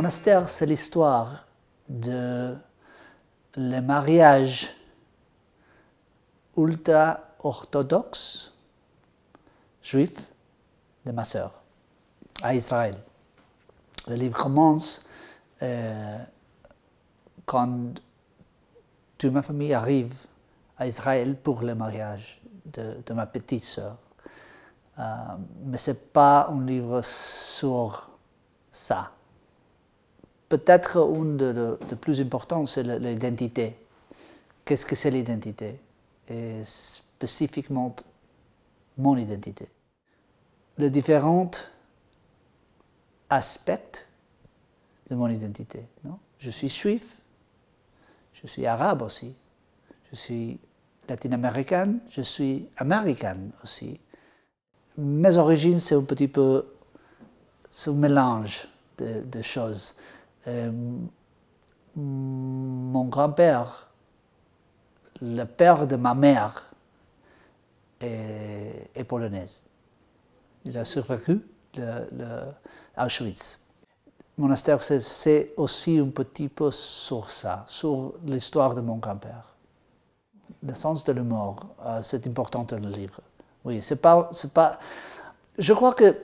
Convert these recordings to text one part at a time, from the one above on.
Monastère, c'est l'histoire de le mariage ultra-orthodoxe juif de ma sœur à Israël. Le livre commence euh, quand toute ma famille arrive à Israël pour le mariage de, ma petite sœur. Euh, mais ce n'est pas un livre sur ça. Peut-être une de, de, plus importantes, c'est l'identité. Qu'est-ce que c'est l'identité? Et spécifiquement mon identité. Les différents aspects de mon identité. Non? Je suis juif, je suis arabe aussi, je suis latino-américaine, je suis américaine aussi. Mes origines, c'est un petit peu ce mélange de, choses. Euh, mon grand-père, le père de ma mère, est, polonaise. Il a survécu le, le Auschwitz monastère, c'est aussi un petit peu sur ça, sur l'histoire de mon grand-père. Le sens de l'humour, euh, c'est important dans le livre. Oui, c'est pas, pas. Je crois que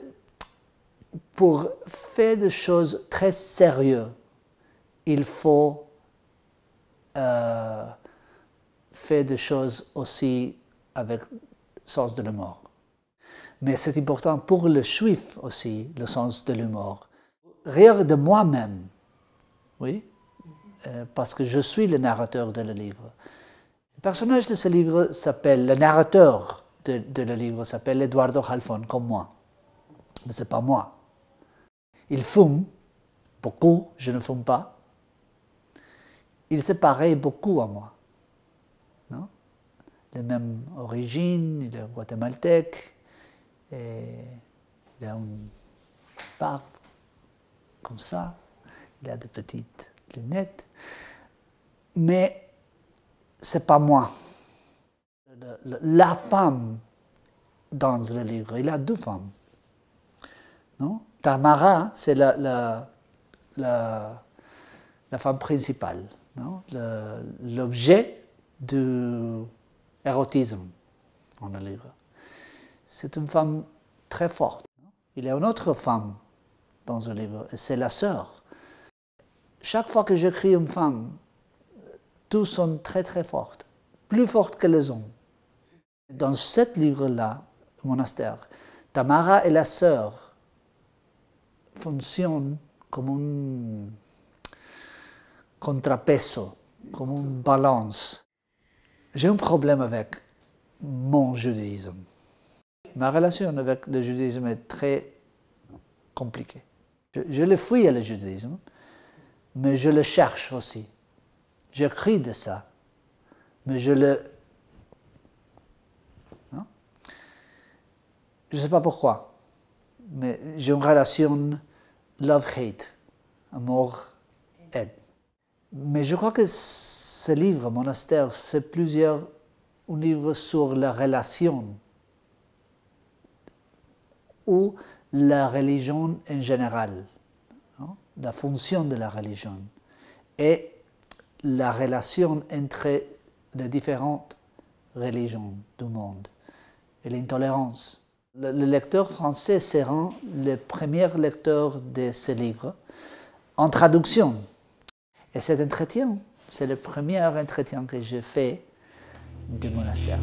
pour faire des choses très sérieuses, il faut euh, faire des choses aussi avec sens de l'humour. Mais c'est important pour le juif aussi, le sens de l'humour rire de moi-même. Oui, euh, parce que je suis le narrateur de le livre. Le personnage de ce livre s'appelle, le narrateur de, de le livre s'appelle Eduardo Halfon, comme moi. Mais ce n'est pas moi. Il fume beaucoup, je ne fume pas. Il se pareil beaucoup à moi. Non? Les mêmes origines, il est guatémaltèque, il a une barbe comme ça, il a des petites lunettes, mais c'est pas moi. La femme dans le livre, il a deux femmes. Tamara, c'est la, femme principale, l'objet de érotisme dans le livre. C'est une femme très forte. Il y a une autre femme dans un livre, c'est la sœur. Chaque fois que j'écris une femme, tous sont très très fortes, plus fortes que les hommes. Dans ce livre-là, monastère, Tamara et la sœur fonctionnent comme un contrapeso, comme une balance. J'ai un problème avec mon judaïsme. Ma relation avec le judaïsme est très compliquée. Je, le fuis à le judaïsme, mais je le cherche aussi. J'écris de ça, mais je le... Je ne sais pas pourquoi, mais j'ai une relation love-hate, amour-aide. Mais je crois que ce livre, Monastère, c'est plusieurs un livre sur la relation ou la religion en général, la fonction de la religion et la relation entre les différentes religions du monde et l'intolérance. Le, lecteur français sera le premier lecteur de ce livre en traduction. Et cet entretien, c'est le premier entretien que j'ai fait du monastère.